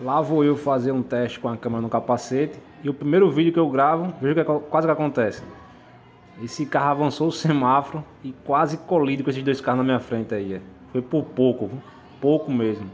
Lá vou eu fazer um teste com a câmera no capacete e o primeiro vídeo que eu gravo, veja que é quase que acontece. Esse carro avançou o semáforo e quase colido com esses dois carros na minha frente aí. É. Foi por pouco, pouco mesmo.